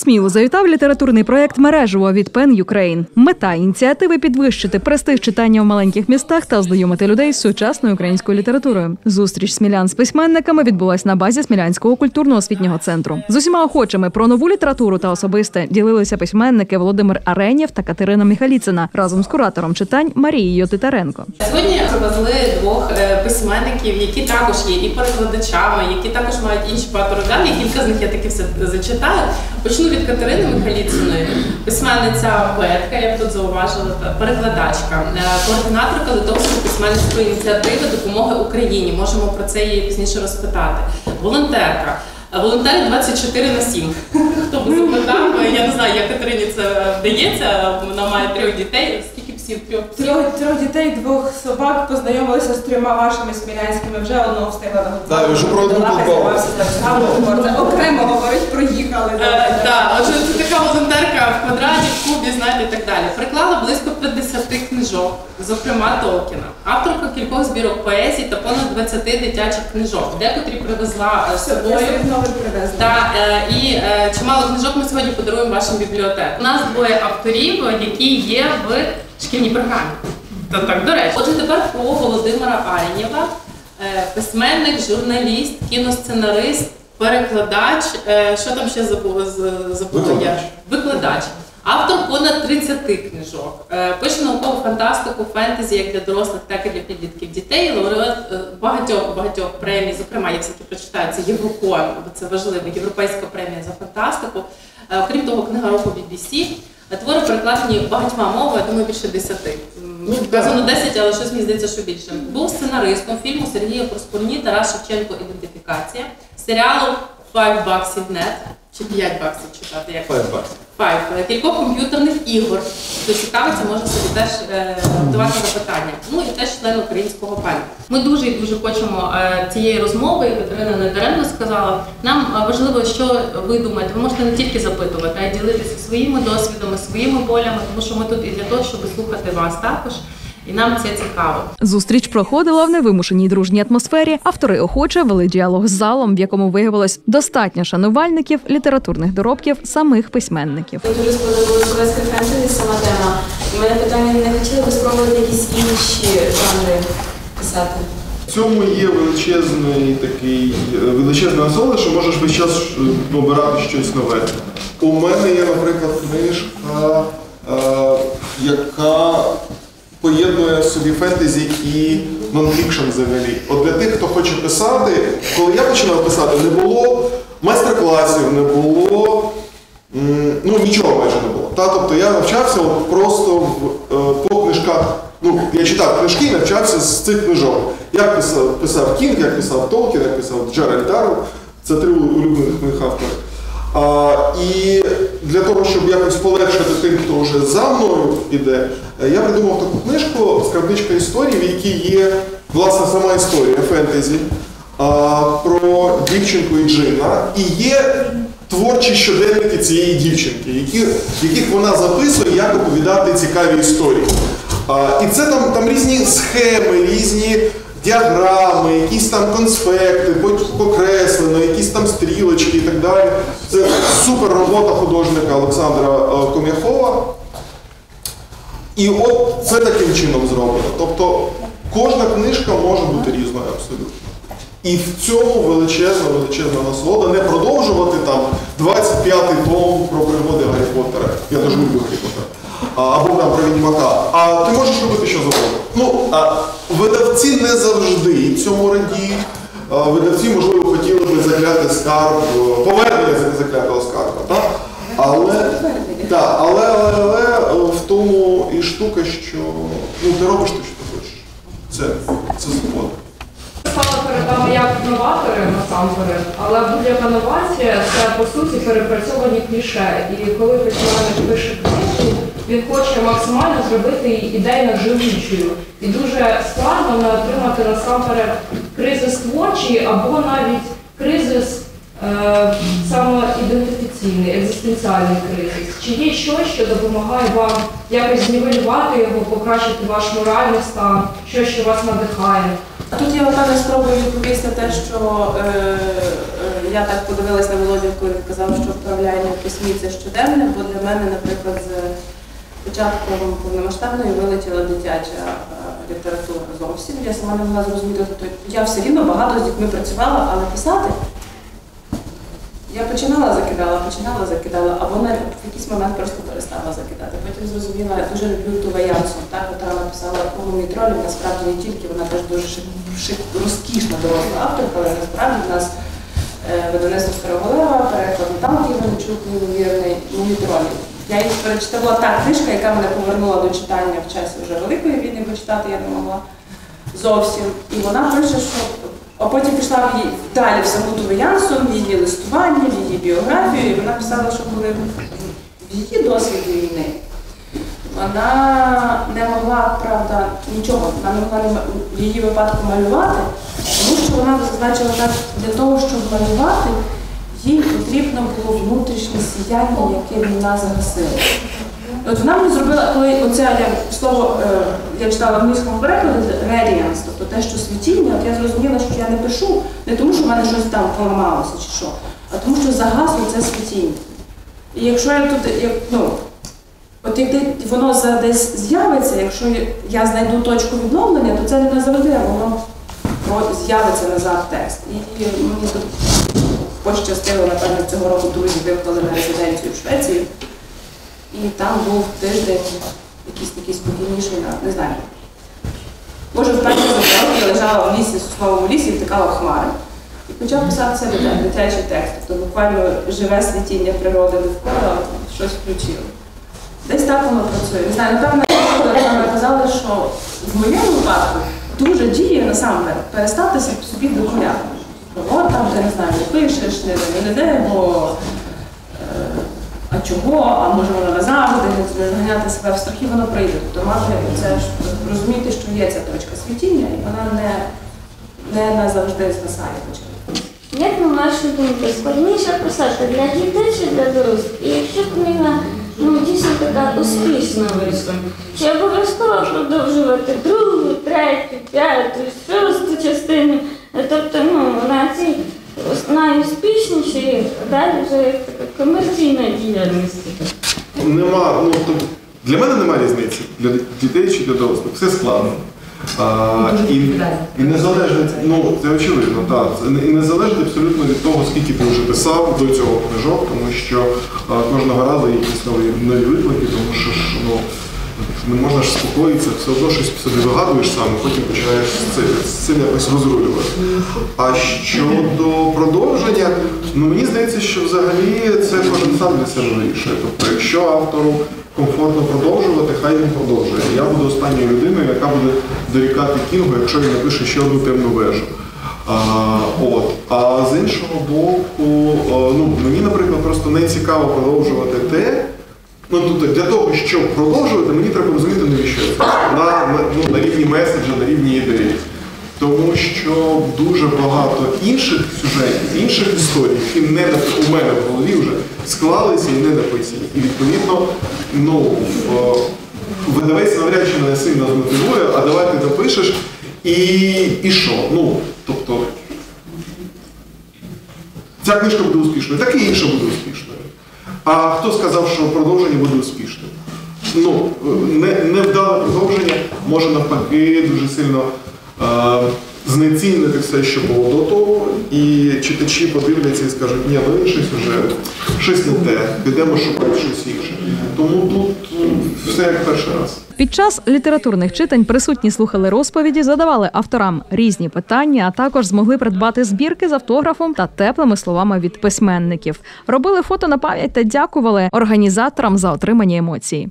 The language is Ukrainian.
Смілу завітав літературний проєкт Мережево від Pen Ukraine. Мета ініціативи підвищити престиж читання в маленьких містах та ознайомити людей з сучасною українською літературою. Зустріч смілян з письменниками відбулась на базі Смілянського культурно-освітнього центру. З усіма охочими про нову літературу та особисте ділилися письменники Володимир Аренєв та Катерина Міхаліцина разом з куратором читань Марією Титаренко. Сьогодні привезли двох е, письменників, які також є і перекладачами, які також мають інші багато розділів. Кілька з них я таки все зачитаю. Почну від Катерини Михаліціної, письменниця поетка, я б тут зауважила, перекладачка, е, координаторка Литовської письменницької ініціативи допомоги Україні. Можемо про це її пізніше розпитати. Волонтерка. Е, Волонтери 24 на 7. Хто би запитав, я не знаю, як Катерині це вдається. Вона має трьох дітей. Скільки? Трьох? Трьох, дітей, двох собак познайомилися з трьома вашими смілянськими, вже одного встигла. Так, вже про одну. Це окремо говорить, проїхали. Е, Так, отже, це така волонтерка в квадраті, в кубі, знаєте, і так далі. Приклала близько 50 книжок, зокрема Толкіна. Авторка кількох збірок поезії та понад 20 дитячих книжок, декотрі привезла е, з собою. Та е, і е, чимало книжок ми сьогодні подаруємо вашим бібліотекам. У нас двоє авторів, е, які є в шкільній програмі. Та так, до речі. Отже, тепер про Володимира Аренєва, Е, письменник, журналіст, кіносценарист, перекладач. Е, Що там ще забула я? Викладач. Автор понад 30 книжок. Е, Пише наукову фантастику, фентезі як для дорослих, так і для підлітків дітей. Лауреат багатьох багатьох премій. Зокрема, я все-таки прочитаю це Єврокон, бо це важливо. Європейська премія за фантастику. Окрім того, книга року BBC. Твори перекладені багатьма мовами, я думаю, більше 10. М, Ну, Вказано 10, але щось мені здається, що більше. Був сценаристом фільму Сергія Проскурні Тарас Шевченко Ідентифікація, серіалу Five Bucks in Net, чи 5 баксів читати, як Five bucks. Five. Е, Кількох комп'ютерних ігор. Хто цікавиться, може собі теж давати готувати запитання. Ну і теж член українського пані. Ми дуже і дуже хочемо е, цієї розмови, і Катерина не даремно сказала. Нам е, важливо, що ви думаєте. Ви можете не тільки запитувати, а й ділитися своїми досвідами, своїми болями, тому що ми тут і для того, щоб слухати вас також. І нам це цікаво. Зустріч проходила в невимушеній дружній атмосфері. Автори охоче вели діалог з залом, в якому виявилось достатньо шанувальників літературних доробків самих письменників. Мені дуже сподобалося шведське фентезі сама тема. У мене питання не хотіли би спробувати якісь інші жанри писати. В цьому є величезний такий е, величезна насолода, що можеш весь час е, обирати щось нове. У мене є, наприклад, книжка, е, яка поєднує собі фентезі і нонфікшн взагалі. От для тих, хто хоче писати, коли я починав писати, не було майстер-класів, не було. Ну, нічого майже не було. Та, тобто я навчався просто в, е, по книжках. Ну, я читав книжки і навчався з цих книжок. Як писав, писав Кінг, як писав Толкін, як писав Джеральд Даррелл. Це три улюблених моїх автори. І для того, щоб якось полегшити тим, хто вже за мною іде, е, я придумав таку книжку Скарбничка історії, в якій є власне сама історія фентезі про дівчинку і Джина. І є творчі щоденники цієї дівчинки, які, яких вона записує, як оповідати цікаві історії. І це там, там різні схеми, різні діаграми, якісь там конспекти, покреслено, якісь там стрілочки і так далі. Це супер робота художника Олександра е, Ком'яхова. І от це таким чином зроблено. Тобто кожна книжка може бути різною абсолютно. І в цьому величезна, величезна насолода не продовжувати там 25-й том про пригоди Гаррі Поттера. Я дуже люблю Гаррі Поттера. Або там про Відьмака. А ти можеш робити що завгодно. Ну, а видавці не завжди цьому радіють. Видавці, можливо, хотіли би закляти скарб, е, повернення заклятого скарба. Так? Але, так, але, але, але в тому і штука, що ну, ти робиш те, що ти хочеш. Це, це свобода. Стали перед вами як новатори насамперед, але будь-яка новація це по суті перепрацьовані кліше. І коли письменник пише книжку, він хоче максимально зробити її ідейно живучою. І дуже складно не отримати насамперед кризис творчий або навіть кризис е, самоідентифікаційний, екзистенціальний кризис. Чи є щось, що допомагає вам якось знівелювати його, покращити ваш моральний стан, що вас надихає. Тут я напевно спробую відповісти те, що е, е, я так подивилась на Володю, коли він казав, що вправляння письмі це щоденне, бо для мене, наприклад, з початком повномасштабної вилетіла дитяча е, література зовсім. Я сама не могла зрозуміти, я все рівно багато з дітьми працювала, але писати. Я починала закидала, починала закидала, або на в якийсь момент просто перестала закидати. Потім зрозуміла, я дуже люблю Туве Янсон, так, яка написала «Кругом тролів, насправді не тільки, вона теж дуже розкішна доросла авторка, але насправді в нас е, видавництво Староголева, переклад Наталки Іванчук, неймовірний, «Мої тролі. Я їх перечитала та книжка, яка мене повернула до читання в часі вже Великої війни, бо читати я не могла зовсім. І вона пише, що а потім пішла в її далі в саму Туве Янсон, в її листування, в її біографію, і вона писала, що коли в її досвіді війни вона не могла, правда, нічого, вона не могла в її випадку малювати, тому що вона зазначила для того, щоб малювати, їй потрібно було внутрішнє сіяння, яке війна загасила. От вона мені зробила, коли оце я слово е, я читала в англійському перекладі radiance, тобто те, що світіння, от я зрозуміла, що я не пишу не тому, що в мене щось там поламалося чи що, а тому, що загасло це світіння. І якщо я тут, як, ну, от як воно десь з'явиться, якщо я знайду точку відновлення, то це не назавжди, воно з'явиться назад текст. І мені тут пощастило, напевно, цього року друзі виїхали на резиденцію в Швецію. І там був тиждень якийсь такий спокійніший, не знаю. Може, вперше за я лежала в лісі, сосновому лісі і втикала в хмари. І почав писатися дитя- дитячий текст. Тобто буквально живе світіння природи довкола, щось включило. Десь так воно працює. Не знаю, напевно, ми казали, що в моєму випадку дуже діє насамперед перестати собі докоряти. От там, ти не знаю, не пишеш, не, не, бо е, а чого, а може воно назавжди, не заганяти себе в страхи, воно прийде. Тобто мати це розуміти, що є ця точка світіння, і вона не, не назавжди згасає. Як на вашу думку, складніше писати для дітей чи для дорослих? І якщо книга ну, дійсно така успішна вийшла, чи обов'язково продовжувати другу, третю, п'яту, шосту частину? Тобто, ну, на цій найуспішнішій далі вже комерційна діяльність. Нема, ну то для мене немає різниці для дітей чи для дорослих. Все складно. А, і, і не залежить, ну це очевидно, так. І не залежить абсолютно від того, скільки ти вже писав до цього книжок, тому що а, кожного разу якісь нові, нові виклики, тому що ж, ну, не можна ж спокоїтися, все одно щось собі вигадуєш сам, і потім починаєш з цим, з цим якось розрулювати. А щодо продовження, ну мені здається, що взагалі це кожен сам для себе вирішує. Тобто, якщо автору комфортно продовжувати, хай він продовжує. Я буду останньою людиною, яка буде дорікати Кінгу, якщо він напише ще одну темну вежу. А, от. а з іншого боку, ну, мені, наприклад, просто не цікаво продовжувати те. Ну, тобто для того, щоб продовжувати, мені треба розуміти, навіщо це. На, на, ну, на рівні меседжа, на рівні ідеї. Тому що дуже багато інших сюжетів, інших історій, які не у мене в голові вже склалися і не написані. І відповідно, ну, видавець навряд чи мене сильно змотивує, а давай ти напишеш і, і що? Ну, тобто, ця книжка буде успішною, так і інша буде успішною. А хто сказав, що продовження буде успішним? Ну, не, невдале продовження може навпаки дуже сильно е, знецінити все, що було до того, і читачі подивляться і скажуть, ні, ну щось вже щось не те, підемо шукати щось інше. Тому тут е, все як перший раз. Під час літературних читань присутні слухали розповіді, задавали авторам різні питання, а також змогли придбати збірки з автографом та теплими словами від письменників. Робили фото на пам'ять та дякували організаторам за отримані емоції.